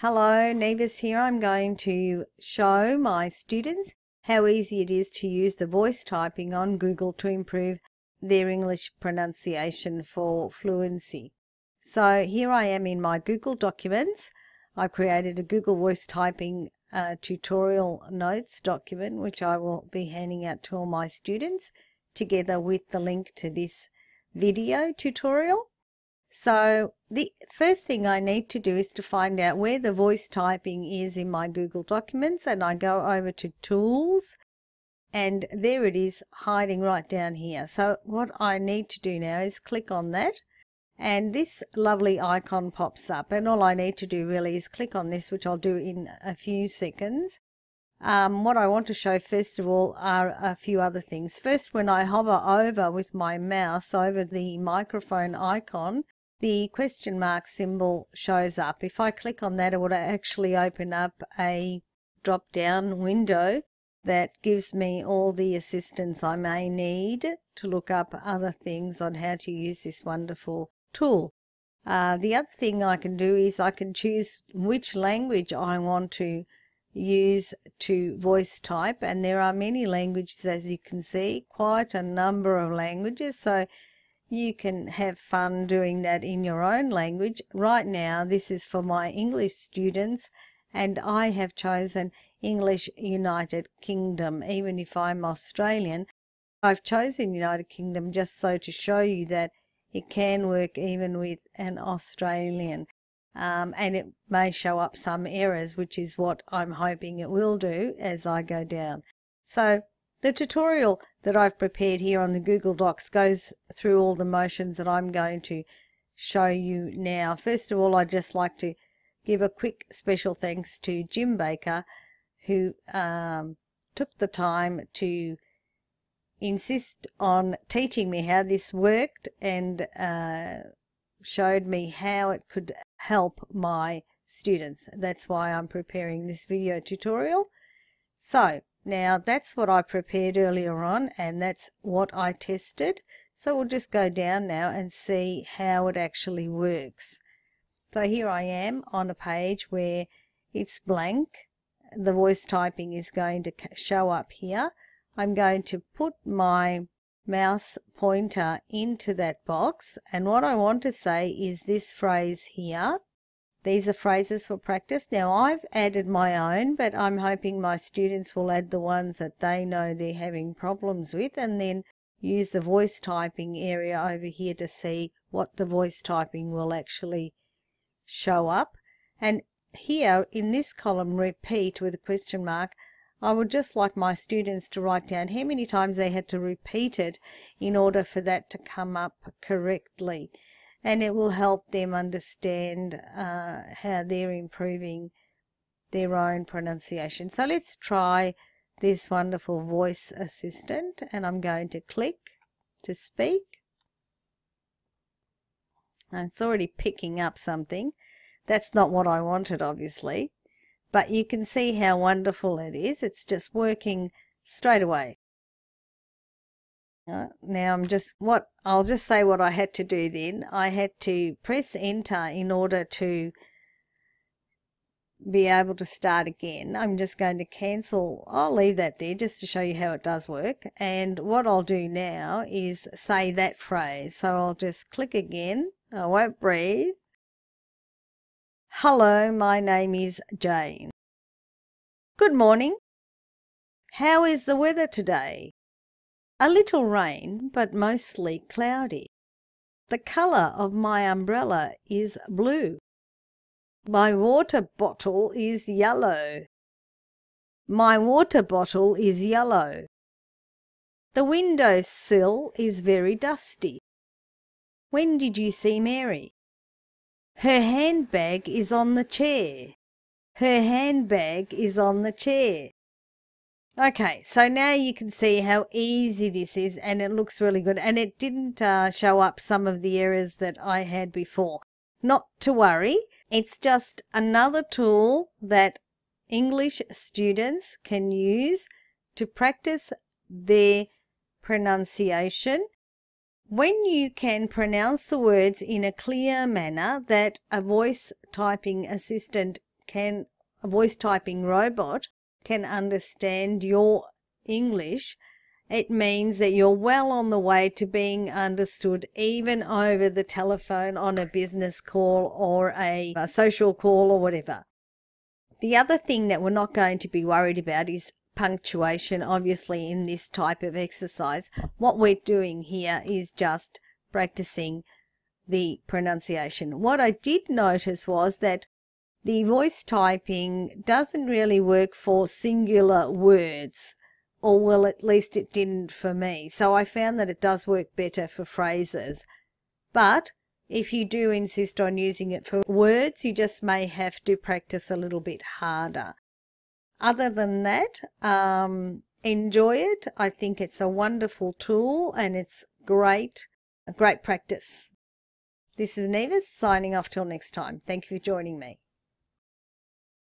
Hello, Nives here. I'm going to show my students how easy it is to use the voice typing on Google to improve their English pronunciation for fluency. So here I am in my Google Documents. I've created a Google Voice Typing uh, tutorial notes document which I will be handing out to all my students together with the link to this video tutorial. So the first thing I need to do is to find out where the voice typing is in my Google Documents and I go over to Tools and there it is hiding right down here. So what I need to do now is click on that and this lovely icon pops up and all I need to do really is click on this which I'll do in a few seconds. Um, what I want to show first of all are a few other things. First when I hover over with my mouse over the microphone icon the question mark symbol shows up. If I click on that, it would actually open up a drop down window that gives me all the assistance I may need to look up other things on how to use this wonderful tool. Uh, the other thing I can do is I can choose which language I want to use to voice type and there are many languages as you can see quite a number of languages so you can have fun doing that in your own language. Right now, this is for my English students, and I have chosen English United Kingdom, even if I'm Australian. I've chosen United Kingdom just so to show you that it can work even with an Australian. Um, and it may show up some errors, which is what I'm hoping it will do as I go down. So the tutorial that I've prepared here on the Google Docs goes through all the motions that I'm going to show you now. First of all, I'd just like to give a quick special thanks to Jim Baker, who um, took the time to insist on teaching me how this worked and uh, showed me how it could help my students. That's why I'm preparing this video tutorial. So, now that's what I prepared earlier on and that's what I tested. So we'll just go down now and see how it actually works. So here I am on a page where it's blank. The voice typing is going to show up here. I'm going to put my mouse pointer into that box and what I want to say is this phrase here these are phrases for practice. Now I've added my own, but I'm hoping my students will add the ones that they know they're having problems with and then use the voice typing area over here to see what the voice typing will actually show up. And here in this column, repeat with a question mark, I would just like my students to write down how many times they had to repeat it in order for that to come up correctly and it will help them understand uh, how they're improving their own pronunciation. So let's try this wonderful voice assistant and I'm going to click to speak. And it's already picking up something. That's not what I wanted obviously, but you can see how wonderful it is. It's just working straight away. Uh, now I'm just what I'll just say what I had to do then. I had to press enter in order to be able to start again. I'm just going to cancel. I'll leave that there just to show you how it does work. And what I'll do now is say that phrase. So I'll just click again. I won't breathe. Hello, my name is Jane. Good morning. How is the weather today? A little rain, but mostly cloudy. The colour of my umbrella is blue. My water bottle is yellow. My water bottle is yellow. The window sill is very dusty. When did you see Mary? Her handbag is on the chair. Her handbag is on the chair. Okay, so now you can see how easy this is and it looks really good. And it didn't uh, show up some of the errors that I had before. Not to worry, it's just another tool that English students can use to practice their pronunciation. When you can pronounce the words in a clear manner that a voice typing assistant can, a voice typing robot can understand your English, it means that you're well on the way to being understood even over the telephone on a business call or a, a social call or whatever. The other thing that we're not going to be worried about is punctuation, obviously, in this type of exercise. What we're doing here is just practicing the pronunciation. What I did notice was that the voice typing doesn't really work for singular words, or well, at least it didn't for me. So I found that it does work better for phrases. But if you do insist on using it for words, you just may have to practice a little bit harder. Other than that, um, enjoy it. I think it's a wonderful tool and it's great, a great practice. This is Nives signing off till next time. Thank you for joining me.